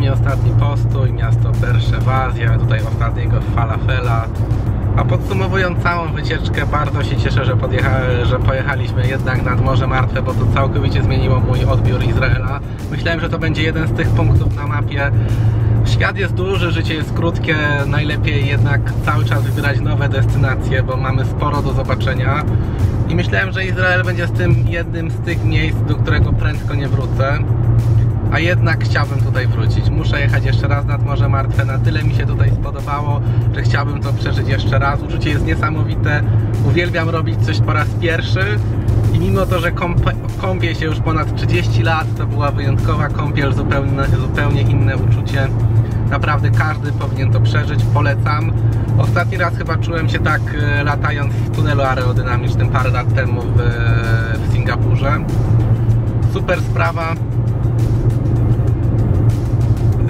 nami ostatni postój, miasto Berszewa, zjemy tutaj ostatniego falafela. A podsumowując całą wycieczkę, bardzo się cieszę, że, że pojechaliśmy jednak nad Morze Martwe, bo to całkowicie zmieniło mój odbiór Izraela. Myślałem, że to będzie jeden z tych punktów na mapie. Świat jest duży, życie jest krótkie, najlepiej jednak cały czas wybierać nowe destynacje, bo mamy sporo do zobaczenia. I myślałem, że Izrael będzie z tym jednym z tych miejsc, do którego prędko nie wrócę. A jednak chciałbym tutaj wrócić. Muszę jechać jeszcze raz nad Morze Martwe. Na tyle mi się tutaj spodobało, że chciałbym to przeżyć jeszcze raz. Uczucie jest niesamowite. Uwielbiam robić coś po raz pierwszy. I mimo to, że kąp kąpię się już ponad 30 lat, to była wyjątkowa kąpiel, zupełnie, zupełnie inne uczucie. Naprawdę każdy powinien to przeżyć, polecam. Ostatni raz chyba czułem się tak e, latając w tunelu aerodynamicznym parę lat temu w, w Singapurze. Super sprawa.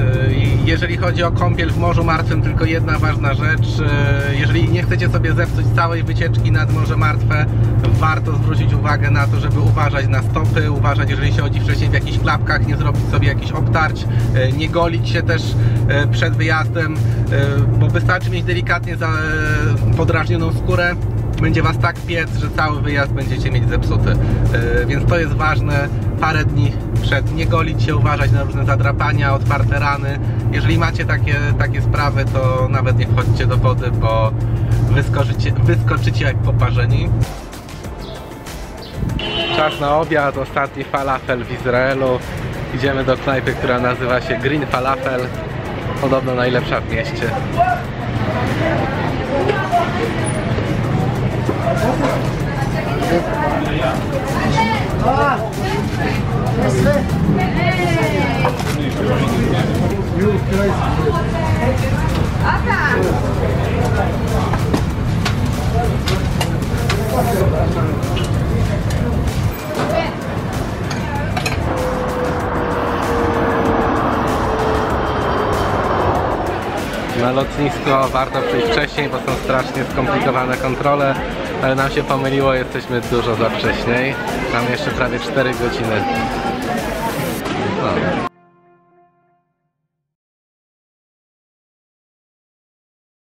Yy, Jeżeli chodzi o kąpiel w Morzu Martwym, tylko jedna ważna rzecz. Yy, Jeżeli nie chcecie sobie zepsuć całej wycieczki nad Morze Martwe, warto zwrócić uwagę na to, żeby uważać na stopy, uważać, jeżeli się chodzi wcześniej w jakichś klapkach, nie zrobić sobie jakichś obtarć, yy, nie golić się też przed wyjazdem, bo wystarczy mieć delikatnie podrażnioną skórę, będzie Was tak piec, że cały wyjazd będziecie mieć zepsuty. Yy, Więc to jest ważne. Parę dni przed nie golić się, uważać na różne zadrapania, otwarte rany. Jeżeli macie takie, takie sprawy, to nawet nie wchodźcie do wody, bo wyskoczycie, wyskoczycie jak poparzeni. Czas na obiad, ostatni falafel w Izraelu. Idziemy do knajpy, która nazywa się Green Falafel. Podobno najlepsza w mieście. Na lotnisko warto przyjść wcześniej, bo są strasznie skomplikowane kontrole, ale nam się pomyliło, jesteśmy dużo za wcześniej. Mamy jeszcze prawie 4 godziny. No.